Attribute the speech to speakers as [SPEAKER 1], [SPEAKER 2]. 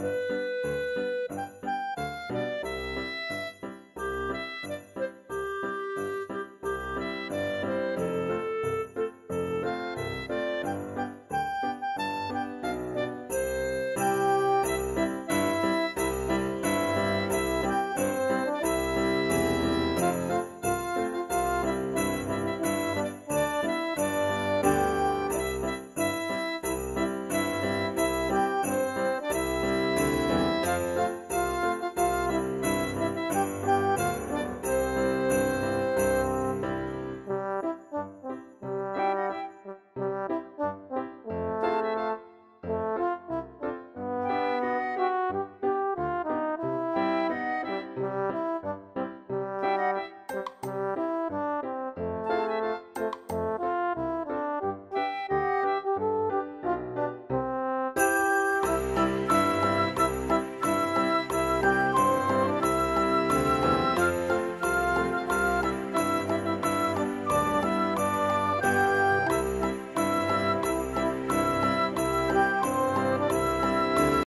[SPEAKER 1] Música é.